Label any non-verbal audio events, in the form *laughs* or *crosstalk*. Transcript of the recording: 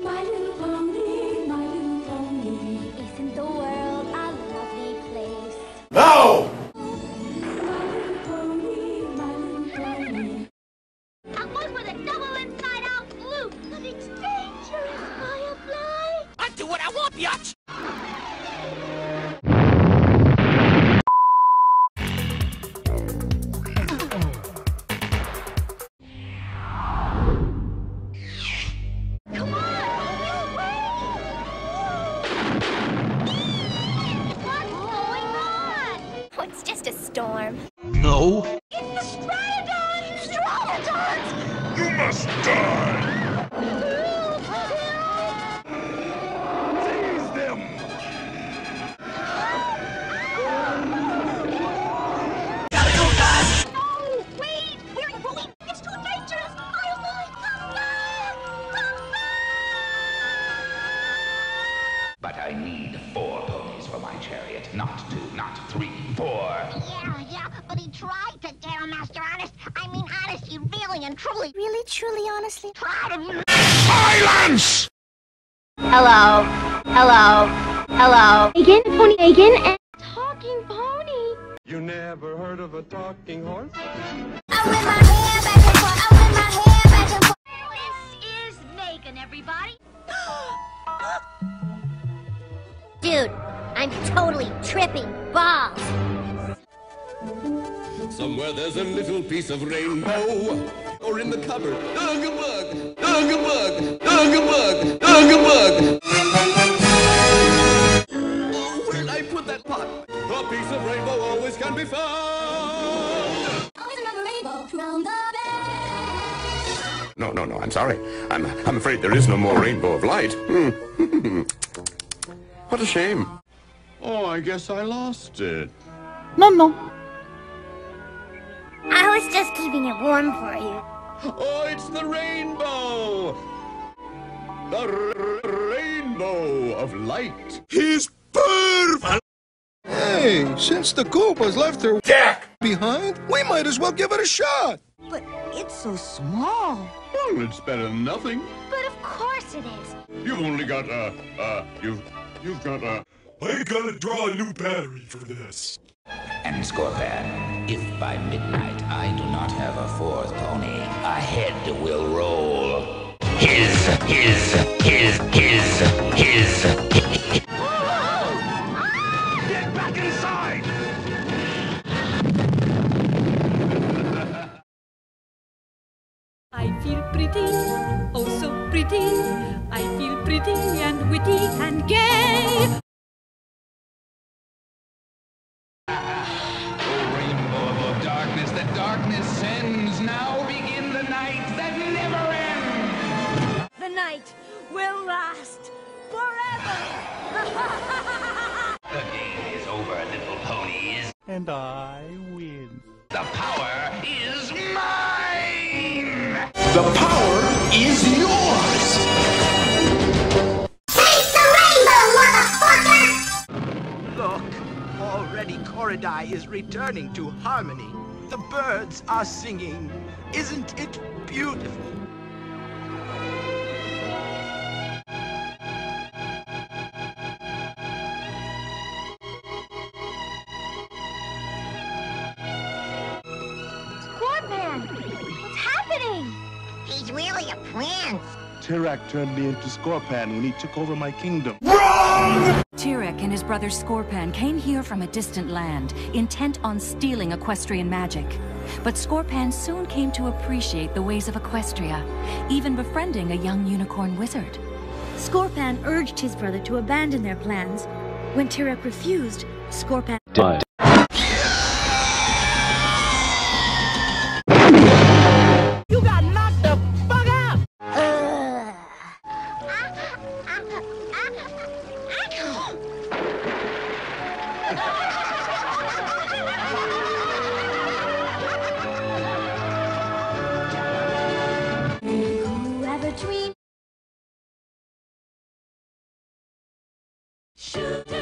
My little pony, my little pony. Isn't the world a lovely place? No! My little pony, my little pony. I'm going for double inside out loop. But it's dangerous, Firefly. I do what I want, biatch! Storm. No. It's the Stratodons! Stratodons! You must die! Seize them! No! Wait! We're in bully! It's too dangerous! Firefly, come back! Come back! But I need chariot. Not two, not three, four. Yeah, yeah, but he tried to tear him, Master Honest. I mean, honest, he really and truly Really, truly, honestly? tried him. Silence! Hello. Hello. Hello. Again, pony, again, and talking pony. You never heard of a talking horse? I whip my hair back and forth. I whip my hair back and forth. This is Megan, everybody. *gasps* Dude, I'm totally tripping balls. Somewhere there's a little piece of rainbow. Or in the cupboard. Ugabug! Ugabug! Ugabug! Ugabug! Oh, where'd I put that pot? A piece of rainbow always can be found. Always another rainbow round the bend. No, no, no, I'm sorry. I'm, I'm afraid there is no more rainbow of light. Hmm. *laughs* what a shame. Oh, I guess I lost it. No, no. I was just keeping it warm for you. Oh, it's the rainbow! The r- rainbow of light. He's perfect! Hey, since the Koopas left their Jack! behind, we might as well give it a shot. But it's so small. Well, it's better than nothing. But of course it is. You've only got, uh, uh, you've, you've got, uh, I gotta draw a new battery for this. And Scorpan, if by midnight I do not have a fourth pony, a head will roll. His, his, his, his, his. Get back inside! I feel pretty, oh so pretty. I feel pretty and witty and gay. Darkness now begin the night that never ends. The night will last forever. *laughs* The game is over, little ponies. And I win. The power is mine! The power is yours! Look, already Korodai is returning to harmony. The birds are singing. Isn't it beautiful? Scorpan, what's happening? He's really a prince. Tirek turned me into Scorpan when he took over my kingdom. Tirek and his brother Scorpan came here from a distant land, intent on stealing equestrian magic. But Scorpan soon came to appreciate the ways of Equestria, even befriending a young unicorn wizard. Scorpan urged his brother to abandon their plans. When Tirek refused, Scorpan died. Shoot